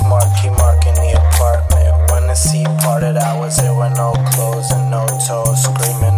smart key mark in the apartment. When the seat parted, I was there with no clothes and no toes, screaming.